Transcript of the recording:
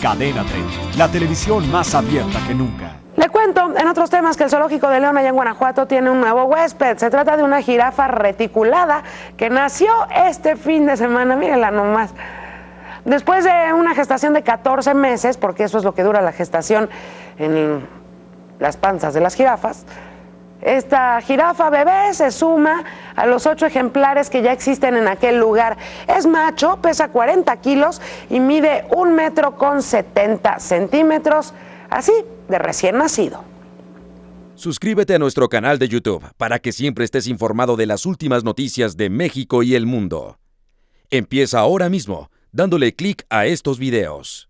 Cadena 30, la televisión más abierta que nunca. Le cuento en otros temas que el Zoológico de León allá en Guanajuato tiene un nuevo huésped. Se trata de una jirafa reticulada que nació este fin de semana. Mírenla nomás. Después de una gestación de 14 meses, porque eso es lo que dura la gestación en las panzas de las jirafas, esta jirafa bebé se suma a los ocho ejemplares que ya existen en aquel lugar. Es macho, pesa 40 kilos y mide un metro con 70 centímetros, así de recién nacido. Suscríbete a nuestro canal de YouTube para que siempre estés informado de las últimas noticias de México y el mundo. Empieza ahora mismo dándole clic a estos videos.